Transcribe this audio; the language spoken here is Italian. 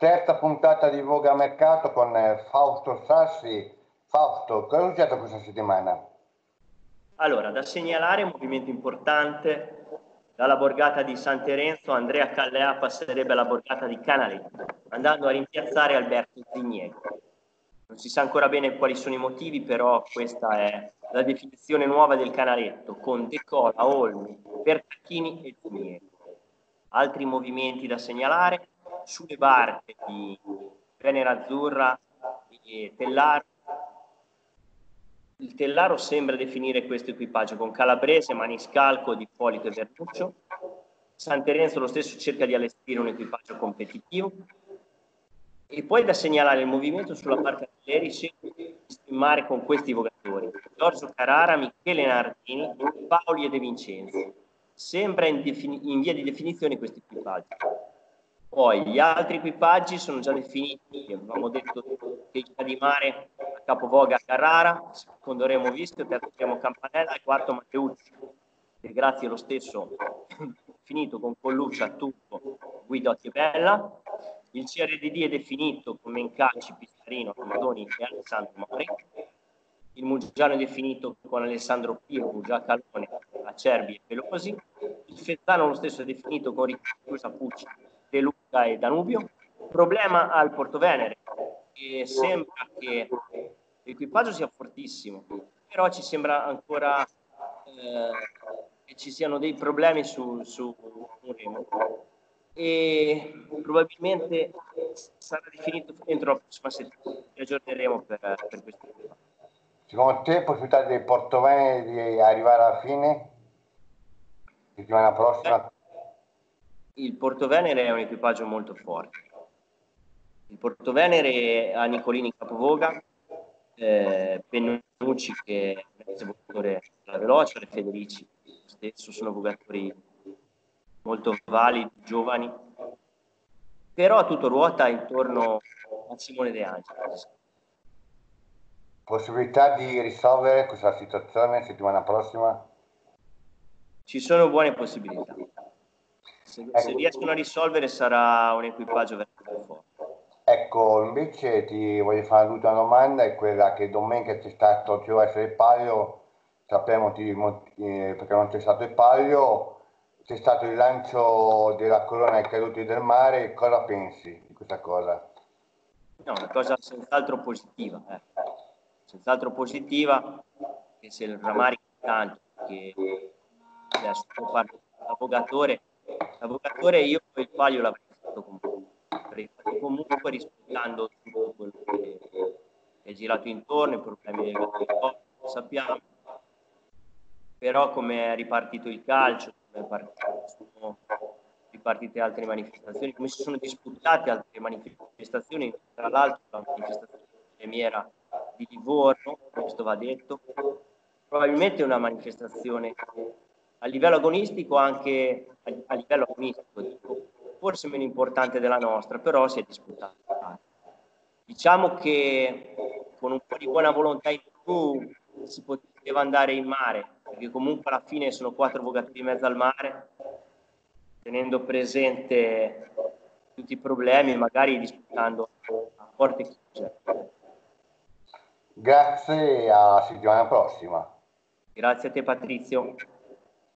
terza puntata di Voga Mercato con eh, Fausto Sassi. Fausto, cosa è successo questa settimana? Allora, da segnalare un movimento importante dalla borgata di San Terenzo, Andrea Callea passerebbe alla borgata di Canaletto, andando a rimpiazzare Alberto Zigniego. Non si sa ancora bene quali sono i motivi, però questa è la definizione nuova del Canaletto, con Decola, Olmi, Bertacchini e Zigniego. Altri movimenti da segnalare, sulle barche di Venera Azzurra e Tellaro. Il Tellaro sembra definire questo equipaggio con Calabrese, Maniscalco, Di Polito e Vernuccio. San Terenzo lo stesso cerca di allestire un equipaggio competitivo. E poi da segnalare il movimento sulla barca Lerici in mare con questi vogatori. Giorgio Carrara, Michele Nardini, Paoli e De Vincenzi. Sembra in, in via di definizione questo equipaggio. Poi gli altri equipaggi sono già definiti, avevamo detto che il di mare a capovoga Carrara, secondo Remo Vischio, terzo Remo Campanella e quarto Matteucci, che grazie allo stesso finito con Colluccia, Turco, Guidotti e Bella. Il CRDD è definito con Mencacci, Pistarino, Madoni e Alessandro Mori. Il Muggiano è definito con Alessandro Pio, Muggia Calone, Acerbi e Pelosi. Il Fezzano lo stesso è definito con Riccardo Sapucci, De Luca e Danubio. Problema al Porto Venere, e sembra che l'equipaggio sia fortissimo, però ci sembra ancora eh, che ci siano dei problemi su, su Remo e probabilmente sarà definito entro la prossima settimana. Vi aggiorneremo per, per questo. Secondo te possibilità del Porto Venere di arrivare alla fine? Settimana prossima? Il Porto Venere è un equipaggio molto forte. Il Porto Venere ha Nicolini in capovoga, eh, Pennucci che è un ex della Veloce, Federici stesso sono vogatori molto validi, giovani, però tutto ruota intorno a Simone De Angelis. Possibilità di risolvere questa situazione settimana prossima? Ci sono buone possibilità. Se, ecco. se riescono a risolvere sarà un equipaggio veramente forte. Ecco, invece ti voglio fare l'ultima domanda, è quella che domenica c'è stato Giro essere il palio, sappiamo ti, eh, perché non c'è stato il palio, c'è stato il lancio della corona ai caduti del mare, cosa pensi di questa cosa? No, una cosa senz'altro positiva, eh. senz'altro positiva, che se il rammarico tanto che è a suo parte l'avvogatore L'avvocatore io il palio l'avrei fatto comunque, comunque rispettando tutto quello che è girato intorno, i problemi legati al sappiamo, però come è ripartito il calcio, come sono ripartite altre manifestazioni, come si sono disputate altre manifestazioni, tra l'altro la manifestazione premiera di Livorno, questo va detto, probabilmente una manifestazione a livello agonistico anche a, livello agonistico dico, forse meno importante della nostra però si è disputata diciamo che con un po' di buona volontà in più si poteva andare in mare perché comunque alla fine sono quattro vogati di mezzo al mare tenendo presente tutti i problemi magari disputando a porte chiuse. Grazie a settimana prossima. Grazie a te Patrizio